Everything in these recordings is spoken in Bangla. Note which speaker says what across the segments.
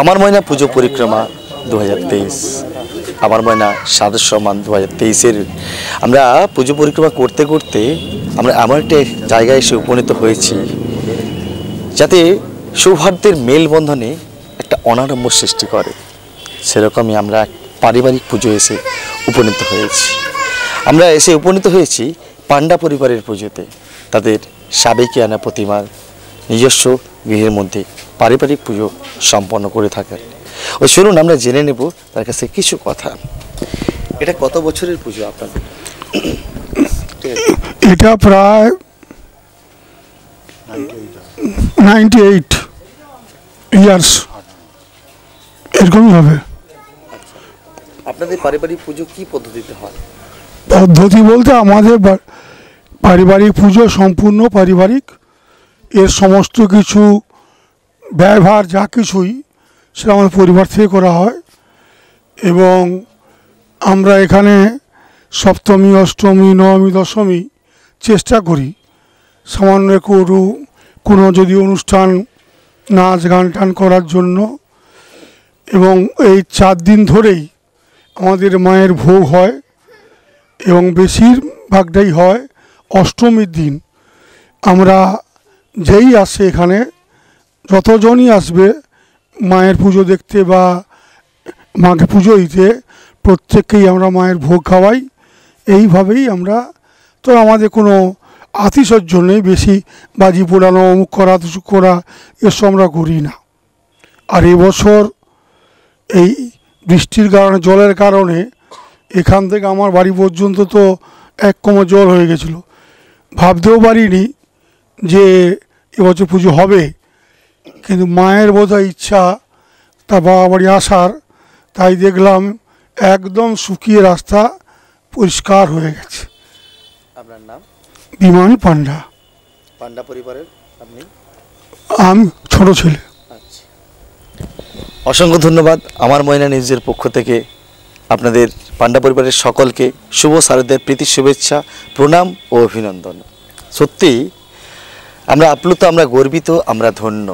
Speaker 1: আমার ময়না পুজো পরিক্রমা দু হাজার তেইশ। আমার ময়না সাদের সম্মান দু হাজার তেইশের। আমরা পুজো পরিক্রমা করতে করতে আমরা এমন একটা জায়গায় এসে উপনীত হয়েছি, যাতে সৌহার্দ্যের মেলবন্ধনে একটা অনারম্য সৃষ্টি করে। সেরকমই আমরা পারিবারিক পুজো এসে উপনীত হয়েছি। আমরা এসে উপনীত হয়েছি পান্ডা পরিবারের পুজোতে। তাদের সাবেকিয়ানা প্রতিমার নিজস্ব গৃহের মধ্যে পারিবারিক পুজো সম্পন্ন করে থাকেন। ওই শুনুন আমরা জেনে নেব তার কাছে কিছু কথা। এটা কত বছরের পুজো আপনাদের
Speaker 2: এটা প্রায় নাইনটি এইট ইয়ার্স এরকমই হবে।
Speaker 1: আপনাদের পারিবারিক পুজো কি পদ্ধতিতে হয়?
Speaker 2: পদ্ধতি বলতে আমাদের পারিবারিক পুজো সম্পূর্ণ পারিবারিক। এর সমস্ত কিছু ব্যয়ভার যা কিছুই সেটা আমাদের পরিবার থেকে করা হয় এবং আমরা এখানে সপ্তমী, অষ্টমী, নবমী, দশমী চেষ্টা করি। সামান্য কোনো কোনো যদি অনুষ্ঠান, নাচ, গান টান করার জন্য এবং এই চার দিন ধরেই আমাদের মায়ের ভোগ হয় এবং বেশিরভাগটাই হয় অষ্টমীর দিন। আমরা যেই আসে এখানে যতজনই আসবে, মায়ের পুজো দেখতে বা মাকে পুজো দিতে, প্রত্যেককেই আমরা মায়ের ভোগ খাওয়াই। এইভাবেই আমরা, তো আমাদের কোনো আতিশয্য নেই, বেশি বাজি পোড়ানো, অমুক করা, তুসুক করা, এসব আমরা করি না। আর এবছর এই বৃষ্টির কারণে, জলের কারণে, এখান থেকে আমার বাড়ি পর্যন্ত তো এক কোমর জল হয়ে গেছিল। ভাবতেও পারিনি যে এবছর পুজো হবে। কিন্তু মায়ের বোধহয় ইচ্ছা তার বাবা বাড়ি আসার তাই দেখলাম একদম শুকিয়ে রাস্তা পরিষ্কার হয়ে গেছে।
Speaker 1: আপনার নাম?
Speaker 2: বিমান পান্ডা।
Speaker 1: পান্ডা পরিবারের আপনি?
Speaker 2: আমি ছোট ছেলে।
Speaker 1: আচ্ছা। অসংখ্য ধন্যবাদ আমার ময়না নিউজের পক্ষ থেকে আপনাদের পান্ডা পরিবারের সকলকে শুভ শারদের প্রীতি শুভেচ্ছা প্রণাম ও অভিনন্দন। সত্যি আমরা আপ্লুত আমরা গর্বিত আমরা ধন্য।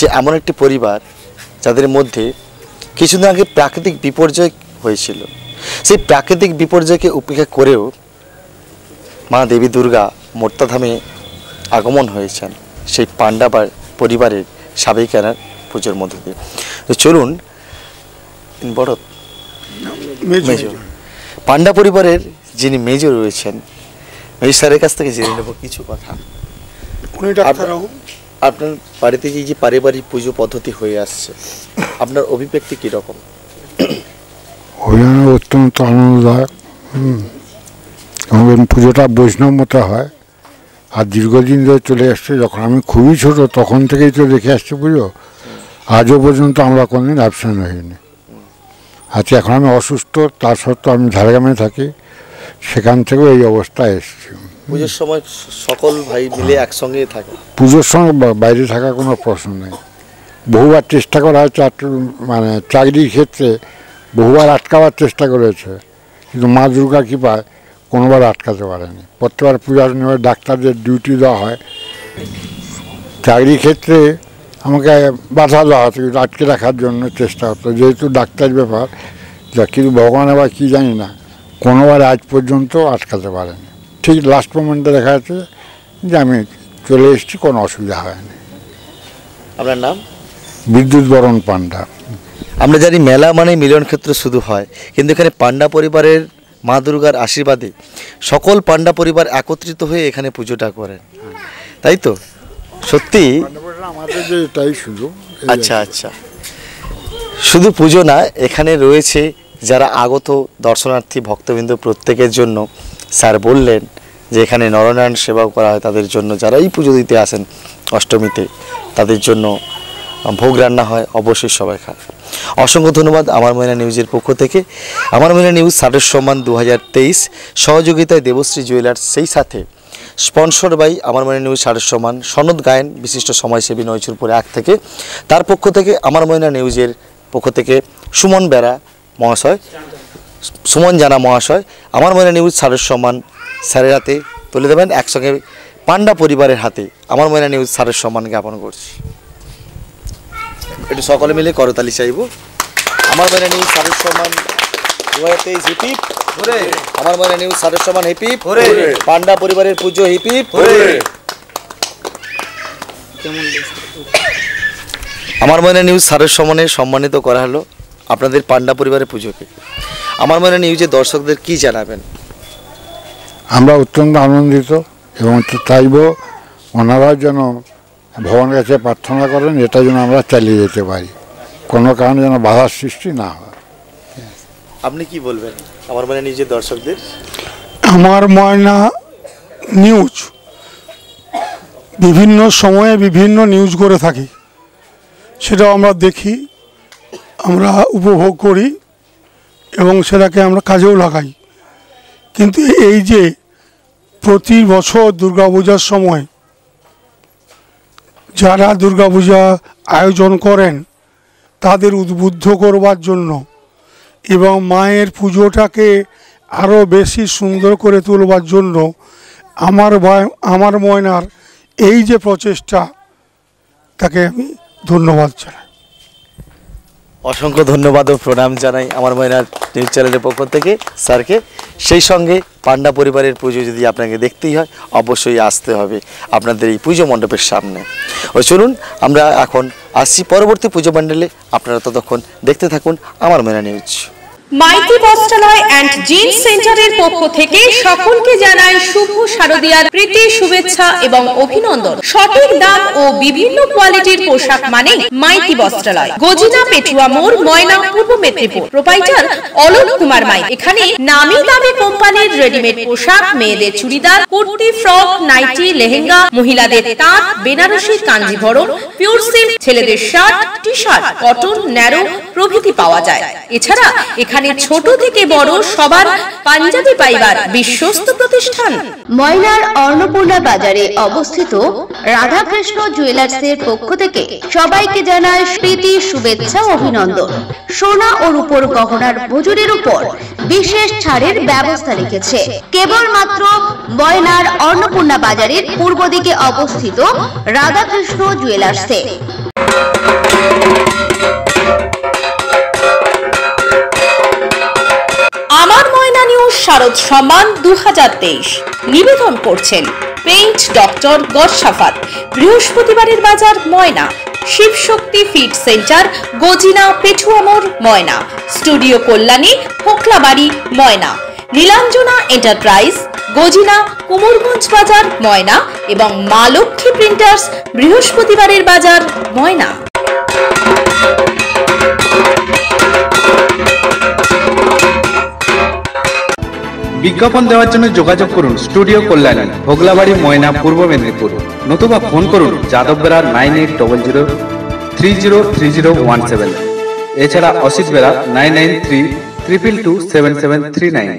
Speaker 1: যে এমন একটি পরিবার যাদের মধ্যে কিছুদিন আগে প্রাকৃতিক বিপর্যয় হয়েছিল। সেই প্রাকৃতিক বিপর্যয়কে উপেক্ষা করেও মা দেবী দুর্গা মোর্তাধামে আগমন হয়েছেন সেই পান্ডা বা- পরিবারের সাবেকানার পুজোর মধ্য দিয়ে। তো চলুন বড় মেজ। পান্ডা পরিবারের যিনি মেজ রয়েছেন মেজ স্যারের কাছ থেকে জেনে নেব কিছু কথা।
Speaker 2: উনি ডাক্তারবাবু
Speaker 1: আপনার বাড়িতে যে যে পারিবারিক পুজো পদ্ধতি হয়ে আসছে, আপনার অভিব্যক্তি কীরকম
Speaker 3: অভিযান অত্যন্ত আনন্দদায়ক। এবং পুজোটা বৈষ্ণব মতো হয়। আর দীর্ঘদিন ধরে চলে আসছে, যখন আমি খুবই ছোট, তখন থেকেই তো দেখে আসছি পুজো। আজও পর্যন্ত আমরা কোনোদিন অ্যাবসেন্ট হইনি। আচ্ছা এখন আমি অসুস্থ, তার সত্ত্বেও আমি ঝাড়গ্রামে থাকি। সেখান থেকেও এই অবস্থায় এসেছি।
Speaker 1: পুজোর সময় সকল ভাই মিলে একসঙ্গে থাকে
Speaker 3: পুজোর সময় বাইরে থাকার কোনো প্রশ্ন নেই। বহুবার চেষ্টা করা হয়েছে মানে চাকরির ক্ষেত্রে বহুবার আটকাবার চেষ্টা করেছে, কিন্তু মা দুর্গা কৃপায় কোনোবার আটকাতে পারেনি। প্রত্যেকবার পূজার নিয়ে ডাক্তারদের ডিউটি দেওয়া হয়। চাকরির ক্ষেত্রে আমাকে বাধা দেওয়া হতো, কিন্তু আটকে রাখার জন্য চেষ্টা হতো। যেহেতু ডাক্তার ব্যাপার, যা কিন্তু ভগবান আবার কী জানি না, কোনোবার আজ পর্যন্ত আটকাতে পারেনি। ঠিক লাস্ট মোমেন্টে দেখা যাচ্ছে যে আমি চলে এসেছি কোনো অসুবিধা হয়নি।
Speaker 1: আপনার নাম?
Speaker 3: বিদ্যুৎ বরণ পান্ডা।
Speaker 1: আমরা জানি মেলা মানে মিলন ক্ষেত্র শুধু হয় কিন্তু এখানে পান্ডা পরিবারের মা দুর্গার আশীর্বাদে সকল পান্ডা পরিবার একত্রিত হয়ে এখানে পুজোটা করেন। তাই তো? সত্যি?
Speaker 3: আমাদের যে এটাই শুধু
Speaker 1: আচ্ছা আচ্ছা। শুধু পুজো না এখানে রয়েছে যারা আগত দর্শনার্থী ভক্তবৃন্দ প্রত্যেকের জন্য স্যার বললেন যে এখানে নরনারায়ণ সেবাও করা হয় তাদের জন্য। যারা এই পুজো দিতে আসেন অষ্টমীতে, তাদের জন্য ভোগ রান্না হয় অবশ্যই সবাই খায়। অসংখ্য ধন্যবাদ আমার ময়না নিউজের পক্ষ থেকে। আমার ময়না নিউজ ষাটের সম্মান দু হাজার তেইশ। সহযোগিতায় দেবশ্রী জুয়েলার্স সেই সাথে। স্পন্সর বাই আমার ময়না নিউজ ষাটের সমান সনদ গায়েন, বিশিষ্ট সমাজসেবী নৈচুরপুর এক থেকে। তার পক্ষ থেকে আমার ময়না নিউজের পক্ষ থেকে সুমন বেরা মহাশয়। সুমন জানা মহাশয় আমার ময়না নিউজ স্যারের সম্মান স্যারের হাতে তুলে দেবেন একসঙ্গে পান্ডা পরিবারের হাতে আমার ময়না নিউজ স্যারের সম্মান জ্ঞাপন করছি। একটু সকলে মিলে করতালি চাইব। আমার মনে নিউজ দু হাজার তেইশ হিপিপ আমার মনে নিউজ সারের সমান হিপিপ পান্ডা পরিবারের পুজো হিপিপ আমার মনে নিউজ সারের সমানে সম্মানিত করা হলো আপনাদের পান্ডা পরিবারের পুজোকে। আমার মনে নিউজের দর্শকদের কি জানাবেন?
Speaker 3: আমরা অত্যন্ত আনন্দিত এবং চাইব ওনারা যেন ভগবানের কাছে প্রার্থনা করেন এটা যেন আমরা চালিয়ে যেতে পারি। কোনো কারণে যেন বাধার সৃষ্টি না হয়।
Speaker 1: আপনি কি বলবেন? আমার মনে নিউজের দর্শকদের?
Speaker 2: আমার ময়না নিউজ বিভিন্ন সময়ে বিভিন্ন নিউজ করে থাকি। সেটাও আমরা দেখি আমরা উপভোগ করি। এবং সেটাকে আমরা কাজেও লাগাই। কিন্তু এই যে প্রতি বছর দুর্গাপূজার সময় যারা দুর্গাপূজা আয়োজন করেন, তাদের উদ্বুদ্ধ করবার জন্য এবং মায়ের পুজোটাকে আরও বেশি সুন্দর করে তুলবার জন্য আমার আমার ময়নার এই যে প্রচেষ্টা, তাকে আমি ধন্যবাদ জানাই।
Speaker 1: অসংখ্য ধন্যবাদ ও প্রণাম জানাই আমার ময়নার নিউজ চ্যানেলের পক্ষ থেকে। স্যারকে সেই সঙ্গে পান্ডা পরিবারের পুজো যদি আপনাকে দেখতেই হয়, অবশ্যই আসতে হবে আপনাদের এই পুজো মণ্ডপের সামনে। ও চলুন, আমরা এখন আসছি পরবর্তী পুজো মণ্ডলে। আপনারা ততক্ষণ দেখতে থাকুন আমার Moyna news.
Speaker 4: Maity Bastralay and jeans সেন্টারের পক্ষ থেকে সকলকে জানাই শুভ শারদিয়ার প্রীতি, শুভেচ্ছা এবং অভিনন্দন। সঠিক দাম ও বিভিন্ন কোয়ালিটির পোশাক মানে মাইতি বস্ত্রালয়। গজিনা পেটুয়া মোড়, ময়না, পূর্ব মেদিনীপুর। প্রোপাইটার অলোক কুমার মাই। এখানে নামি দামি কোম্পানির রেডিমেড পোশাক, মেয়েদের চুড়িদার, কুর্তি, ফ্রক, নাইটি, লেহেঙ্গা, মহিলাদের তাঁত, বেনারসি কাঞ্জিভরম পিওর সিল্ক ছেলেদের shirt T shirt cotton narrow প্রভৃতি পাওয়া যায়। এছাড়া এখানে ছোট থেকে বড় সবার পাঞ্জাবি পাইবার বিশ্বস্ত প্রতিষ্ঠান।
Speaker 5: ময়নার অন্নপূর্ণা বাজারে অবস্থিত রাধাকৃষ্ণ জুয়েলার্সের পক্ষ থেকে সবাইকে জানায় প্রীতি শুভেচ্ছা, অভিনন্দন। সোনা ও রূপোর গহনার মজুরির উপর বিশেষ ছাড়ের ব্যবস্থা রেখেছে। কেবলমাত্র ময়নার অন্নপূর্ণা বাজারের পূর্ব দিকে অবস্থিত রাধাকৃষ্ণ জুয়েলার্সে।
Speaker 4: শারদ সম্মান দু নিবেদন করছেন পেইন্ট ডক্টর গসাফাত বৃহস্পতিবারের বাজার Moyna. Shibshakti feed centre Gajina Petuamor Moyna. Studio Kalyani Foklabari Moyna. Nilanjana enterprise Gajina Kumorganj বাজার ময়না এবং মা লক্ষ্মী প্রিন্টার্স বৃহস্পতিবারের বাজার ময়না।
Speaker 6: বিজ্ঞাপন দেওয়ার জন্য যোগাযোগ করুন স্টুডিও কল্যাণী, ভোগলাবাড়ি, ময়না, পূর্ব মেদিনীপুর। নতুবা ফোন করুন Yadav Bera nine eight double zero three zero three zero one seven. এছাড়া Asit Bera nine nine three triple two seven seven three nine.